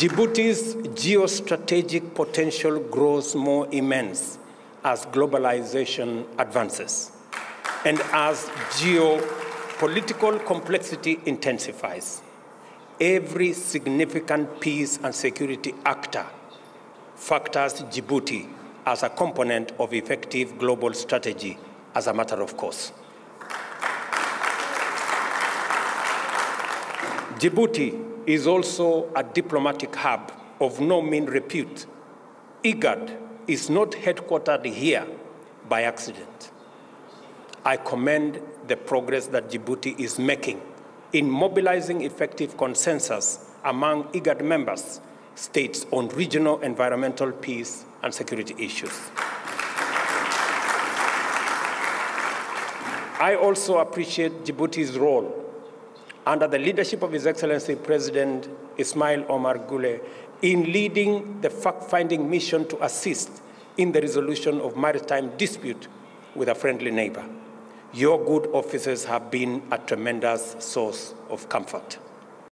Djibouti's geostrategic potential grows more immense as globalization advances and as geopolitical complexity intensifies. Every significant peace and security actor factors Djibouti as a component of effective global strategy as a matter of course. Djibouti is also a diplomatic hub of no mean repute. IGAD is not headquartered here by accident. I commend the progress that Djibouti is making in mobilizing effective consensus among IGAD members states on regional environmental peace and security issues. I also appreciate Djibouti's role under the leadership of His Excellency President Ismail Omar Guelleh in leading the fact-finding mission to assist in the resolution of maritime dispute with a friendly neighbor. Your good offices have been a tremendous source of comfort.